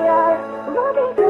here, looking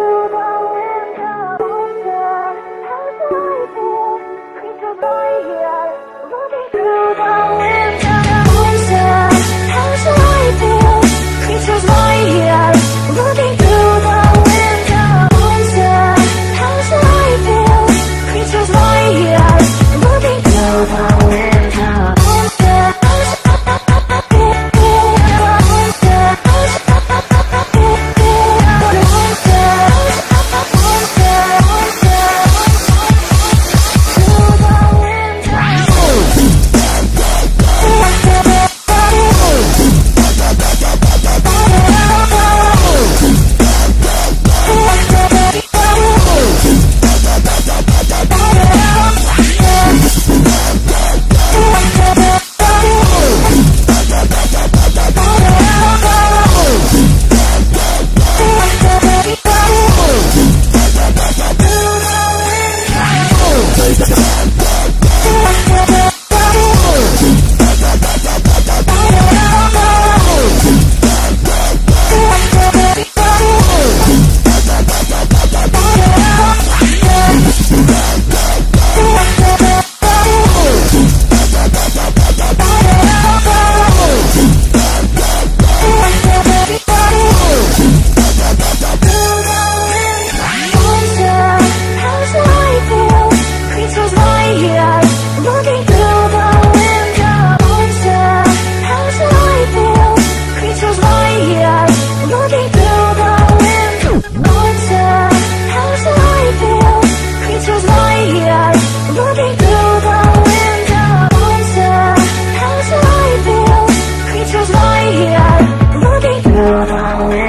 here, looking through the